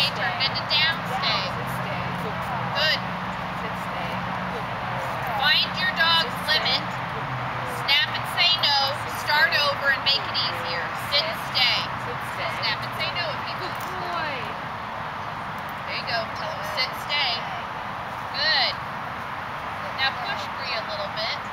Okay, turn it into down, stay. Good. Find your dog's limit. Snap and say no. Start over and make it easier. Sit and stay. Snap and say no if you Good boy. There you go. Tell him sit, stay. Good. Now push Bree a little bit.